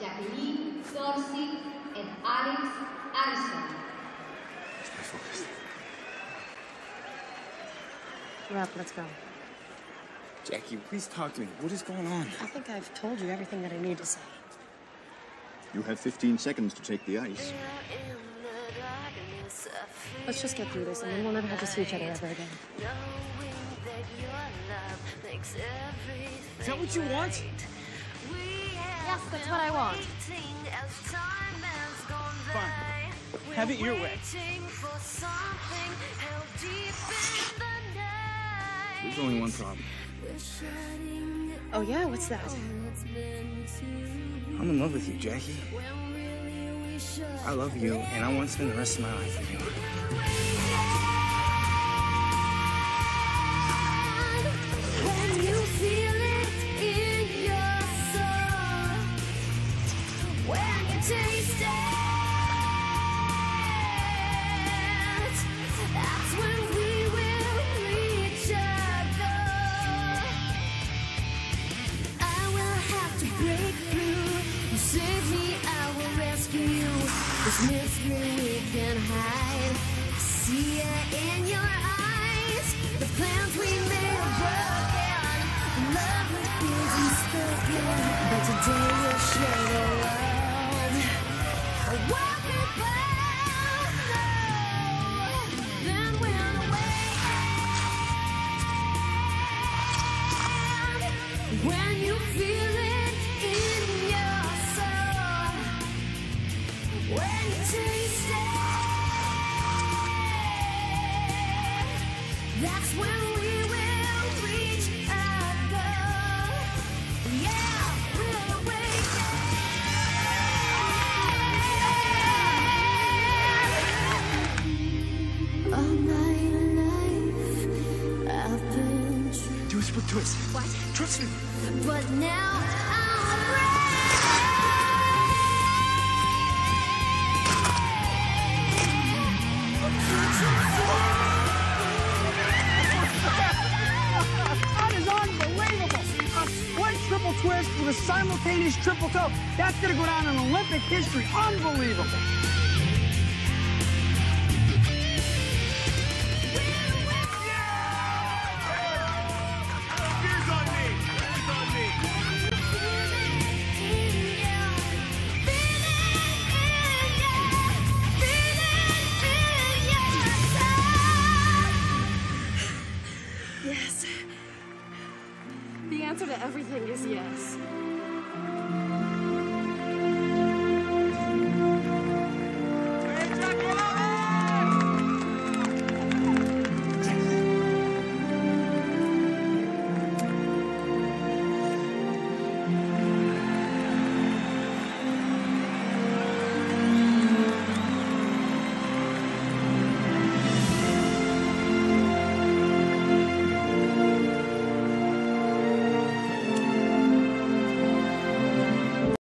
Jacqueline Dorsey and Alex Harrison. Stay focused. Rob, let's go. Jackie, please talk to me. What is going on? I think I've told you everything that I need to say. You have 15 seconds to take the ice. Let's just get through this, and then we'll never have to see each other ever again. Is that what you want? Yes, that's what I want. Fine. Have it your way. There's only one problem. Oh, yeah? What's that? I'm in love with you, Jackie. I love you, and I want to spend the rest of my life with you. This mystery we can hide. See it in your eyes. The plans we made are broken. Love built is spoken. But today we'll share the world. What we both know. Then when awakened, when you feel twist. What? Trust me. but now I'm with a simultaneous triple toe. That's gonna go down in Olympic history. Unbelievable. that everything is yes.